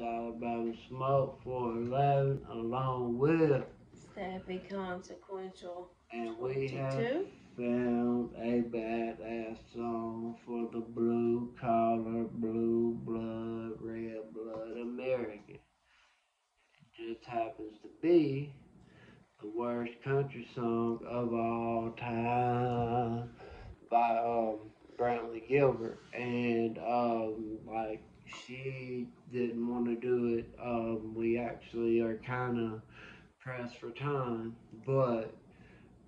Alabama Smoke 411 along with Staffy Consequential. and we have found a badass song for the blue collar, blue blood, red blood American. It just happens to be the worst country song of all time by um, Brantley Gilbert. And um, like she didn't want to do it. Um, we actually are kind of pressed for time, but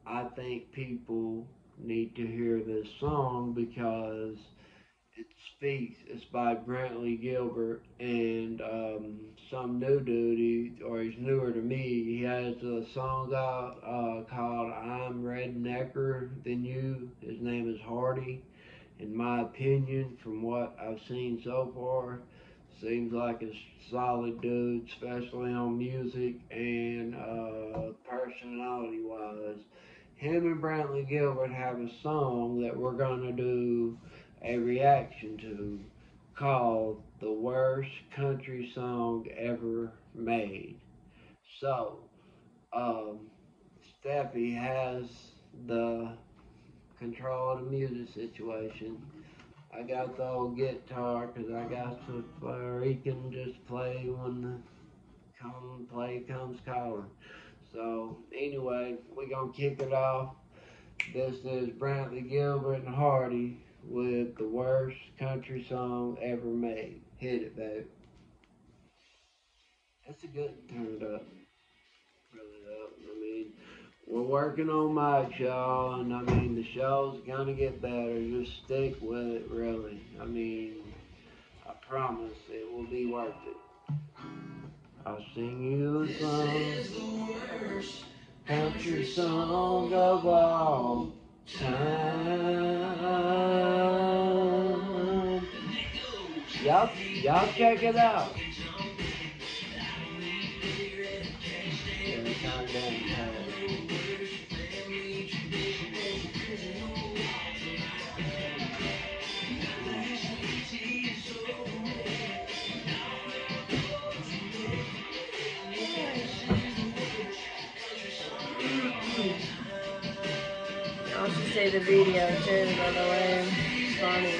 I think people need to hear this song because it speaks. It's by Brantley Gilbert and um, some new dude, or he's newer to me. He has a song out uh, called "I'm Rednecker Than You." His name is Hardy. In my opinion, from what I've seen so far, seems like a solid dude, especially on music and uh, personality wise him and Brantley Gilbert have a song that we're gonna do a reaction to called The Worst Country Song Ever Made. So, um, Steffi has the control of the music situation. I got the old guitar because I got to where he can just play when the come play comes calling. So anyway, we're gonna kick it off. This is Brantley Gilbert and Hardy with the worst country song ever made. Hit it, babe. That's a good turn it up. Really up. I mean, we're working on mic, y'all, and I mean the show's gonna get better. Just stick with it, really. I mean, I promise it will be worth it. I'll sing you a song, This is the worst country song of all time. Y'all, y'all check it out. Y'all should see the video too, by the way. It's funny.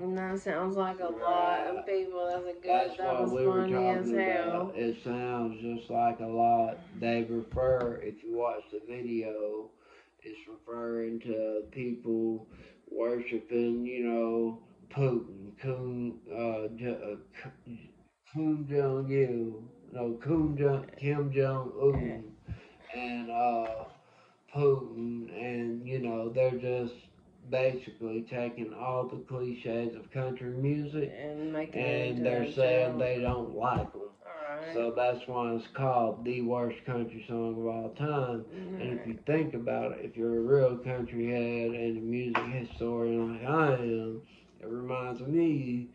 And that sounds like a lot of people. That's a good. That's that what was we were funny as talking hell. about. It sounds just like a lot. They refer, if you watch the video, it's referring to people worshiping, you know, Putin, Kun, uh, uh, Kim Jong Il, no, Kim Jong, Kim Jong Un, and uh, Putin, and you know, they're just basically taking all the cliches of country music And making and they're saying they don't like them. So that's why it's called the worst country song of all time. And if you think about it, if you're a real country head and a music historian like I am, it reminds me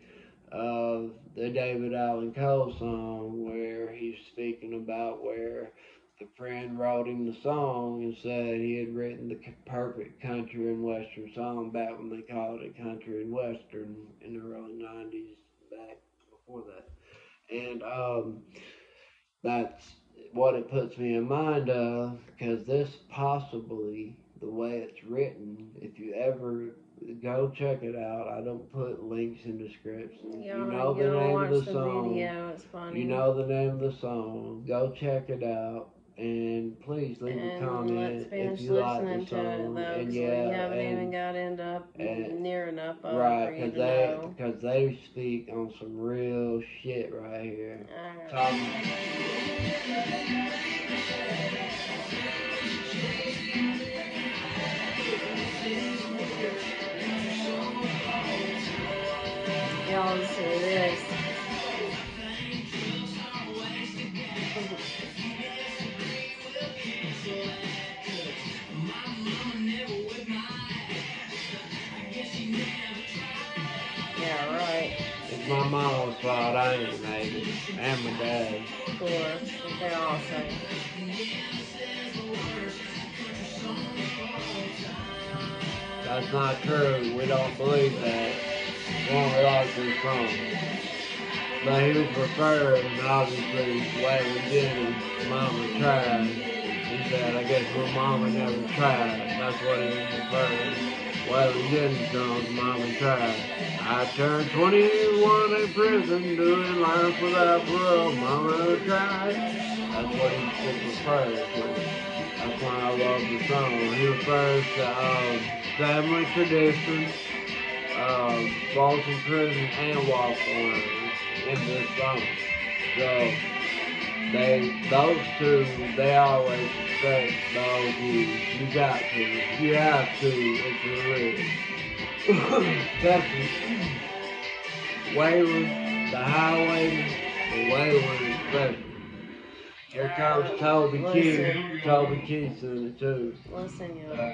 of the David Allan Coe song where he's speaking about where the friend wrote him the song and said he had written the perfect country and western song back when they called it country and western in the early 90s back before that. And um, that's what it puts me in mind of because this possibly the way it's written if you ever go check it out. I don't put links in description Yeah, you know the name of the, the song. video. It's funny. you know the name of the song. Go check it out. And please leave a comment if you like the song. though, and yeah we haven't and- even got into and- near enough of right it for you because they because they speak on some real shit right here. Alright. Talking- See. Yeah, right. It's my mom's fault I ain't made it. And my dad. Of course. They all say. That's not true. We don't believe that. One we like this song. But he was referring, obviously, Waylon Jennings' mama tried. He said, I guess my mama never tried. That's what he was referring. Waylon Jennings songs, mama tried. I turned 21 in prison, doing life without parole. Mama tried. That's what he to. That's why I love the song. He refers to um, family traditions, uh, Folsom Prison, and Walk On in this song. So they those two they always respect those you you got to. You have to if you're real. Especially Waylon, the highway, the Waylon especially. Here comes Toby Keith. Toby Keith's in it too. Listen, Uh,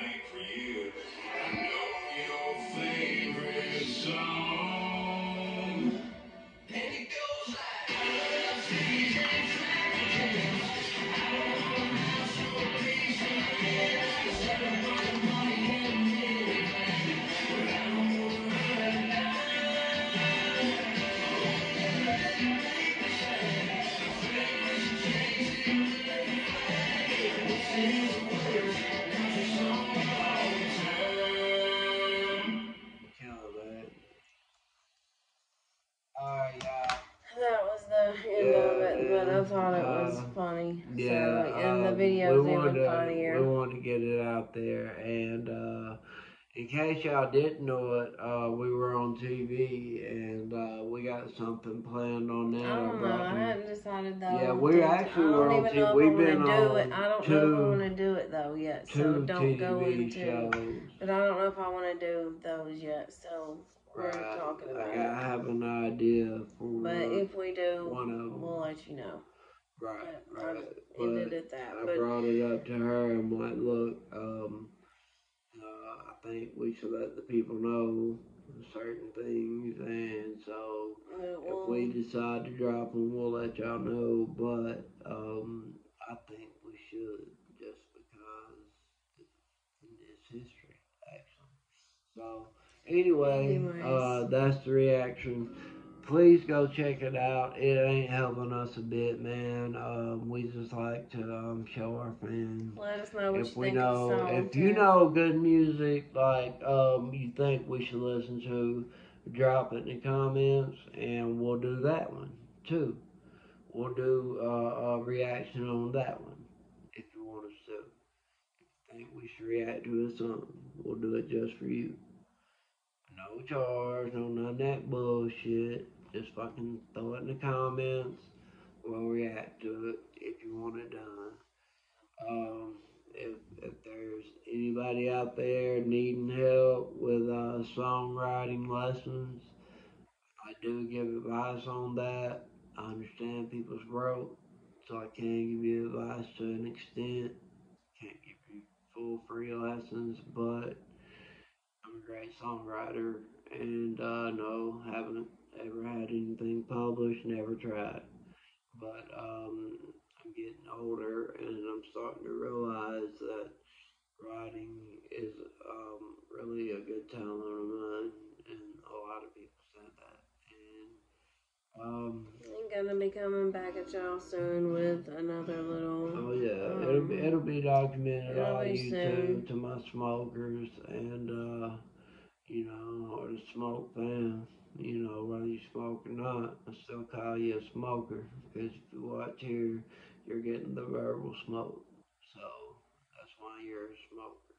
case y'all didn't know it, uh, we were on TV, and uh, we got something planned on that. I don't know. I hadn't decided though. Yeah, we actually were on TV. know if We've been do it. I don't know if I want to do it though yet. So Two don't go into. shows. But I don't know if I want to do those yet. So we're Right. talking about Like, it. I have an idea for But if we do, one of them. we'll let you know. right, But right. I ended But at that. I But brought it up to her. I'm like, look, um, uh, I think we should let the people know certain things, and so if we'll, decide to drop them, we'll let y'all know. But um, I think we should just because it's history, actually. So anyway, uh, that's the reaction. Please go check it out. It ain't helping us a bit, man. Um, we just like to um, show our fans let us know what if you we know song. if you know good music like um you think we should listen to drop it in the comments and we'll do that one too we'll do uh, a reaction on that one if you want us to if you think we should react to a song we'll do it just for you no charge no none of that bullshit just fucking throw it in the comments we'll react to it if you want it done um, if, if there's anybody out there needing help with uh, songwriting lessons, I do give advice on that. I understand people's broke, so I can give you advice to an extent. Can't give you full free lessons, but I'm a great songwriter, and uh, no, haven't ever had anything published, never tried. But um, I'm getting older and I'm starting to realize that writing is um, really a good talent of mine, and a lot of people said that. Um, I'm gonna be coming back at y'all soon with another little. oh yeah, it'll be it'll be documented It'll on be YouTube soon. to my smokers and uh, you know, or the smoke fans. You know, whether you smoke or not, I still call you a smoker because if you watch here, you're getting the verbal smoke. So that's why you're a smoker.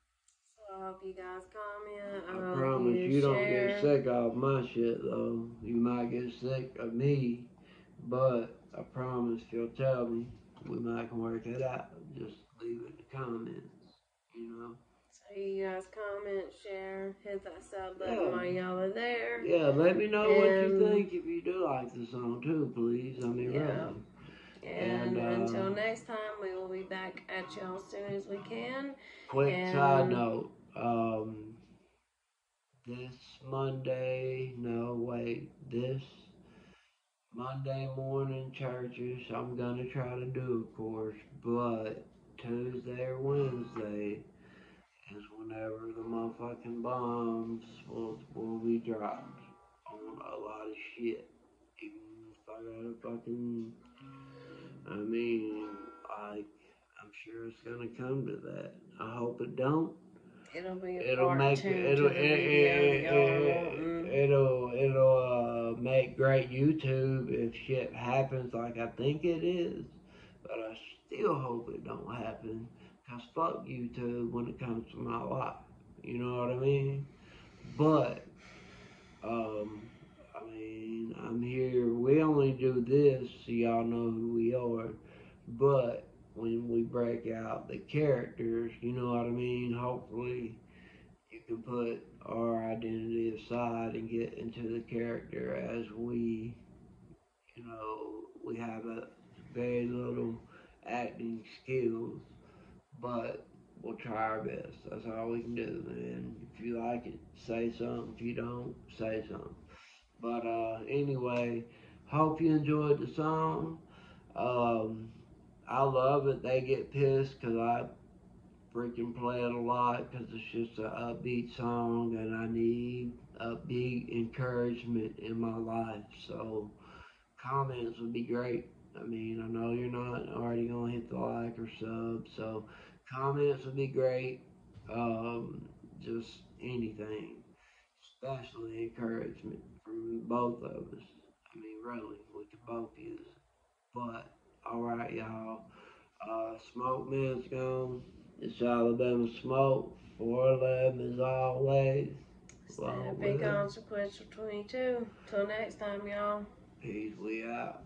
I hope you guys comment. I, I promise you, you, don't get sick off my shit though. You might get sick of me, but I promise if you'll tell me, we might can work it out. Just leave it in the comments, you know. So you guys comment, share, hit that sub button Yeah. while y'all are there. Yeah, let me know what you think if you do like the song too, please. I mean, Yeah. really. And, And, uh, until next time, we will be back at y'all as soon as we can. Quick And- side note. Um, this Monday, no, wait, this Monday morning churches, I'm gonna try to do, of course, but Tuesday or Wednesday is whenever the motherfucking bombs will, will be dropped on a lot of shit. Even if I gotta fucking, I mean, like, I'm sure it's gonna come to that. I hope it don't. It'll be a It'll make it'll it, video y'all are it, it, it'll it'll uh, make great YouTube if shit happens like I think it is. But I still hope it don't happen. Cause fuck YouTube when it comes to my life. You know what I mean? But um I mean I'm here we only do this so y'all know who we are. But when we break out the characters, you know what I mean? Hopefully you can put our identity aside and get into the character as we you know, we have a very little acting skills, but we'll try our best. That's all we can do, man. If you like it, say something. If you don't, say something. But uh, anyway, hope you enjoyed the song. Um, I love it. They get pissed because I freaking play it a lot because it's just an upbeat song and I need upbeat encouragement in my life. So comments would be great. I mean, I know you're not already gonna hit the like or sub, so comments would be great. Um, just anything, especially encouragement from both of us. I mean, really, we could both use it. But all right, y'all. Uh, Smoke Man's gone. It's Alabama Smoke. 411 as always. Well, big consequential 22. Till next time, y'all. Peace, we out.